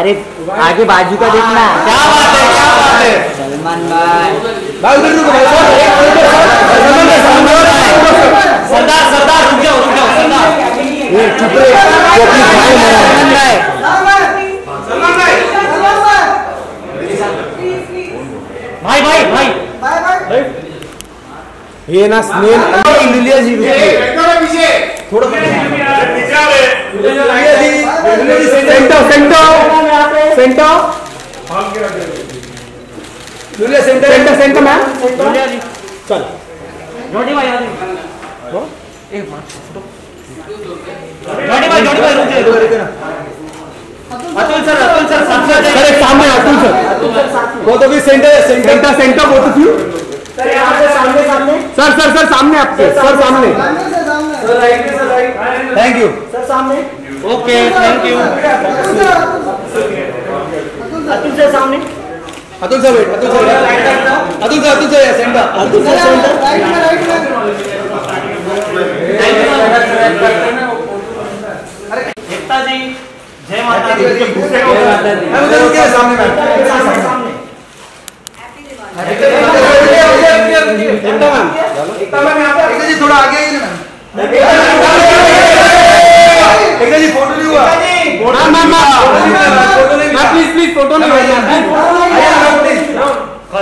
अरे आगे बाजू का देखना। क्या बात है क्या बात है? सलमान भाई। भाई उधर रुको भाई सरदार सरदार रुक जाओ रुक जाओ सरदार। ये चुप रहे टोपी भाई। मेरा सलमान भाई। भाई भाई भाई। ये ना स्नेल जी थोड़ा सेंटर सेंटर। सेंटर लुलिया सेंटर सेंटर सेंटर मैम चल। जोड़ी भाई आ जाओ जोड़ी भाई जोड़ी भाई रुक जाओ अतुल सर अतुल सर साथ में सर एक सामने अतुल सर। वो तो भी सेंटर सेंटर सेंटर वो तो क्यों सर यहाँ से सामने सामने। सर सर सर सामने आपके सर सामने। सर थैंक यू सर सामने। ओके थैंक यू सर सामने। Atul sir wait Atul sir Atul sir Atul sir centre Atul sir centre Ekta ji जय माता दी। मैम उधर रुकिए सामने मैम सामने सेंटर मैम एकता मैम यहाँ पे जी थोड़ा आगे आइए ना मैम।